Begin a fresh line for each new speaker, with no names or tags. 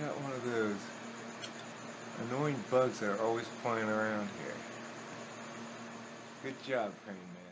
got one of those annoying bugs that are always flying around here. Good job, Crane Man.